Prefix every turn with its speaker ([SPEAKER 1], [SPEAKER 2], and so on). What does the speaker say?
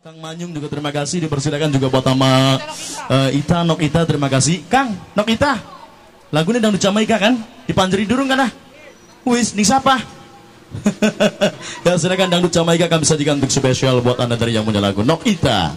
[SPEAKER 1] Kang Manyung juga terima kasih dipersilakan juga buat nama eh, Ita Nok Ita terima kasih. Kang Nok Ita lagunya dangdut Jamaika kan? Dipanjeri durung kan ah? Wis nih siapa ya silakan dangdut Jamaika kami sajikan untuk spesial buat anda dari yang punya lagu Nok Ita